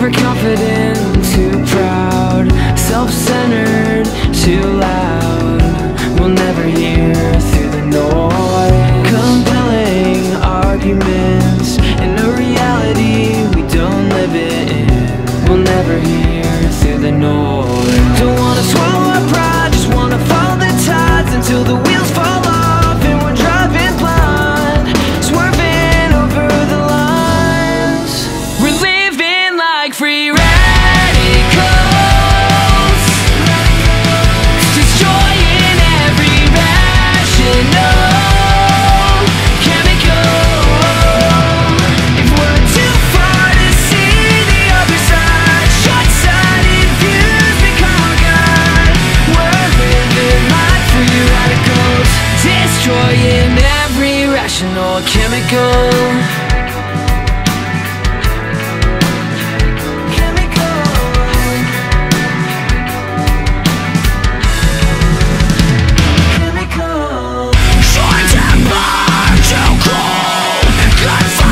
overconfident, too proud, self-centered. chemical. Chemical. Chemical. Short and to cold Gunfire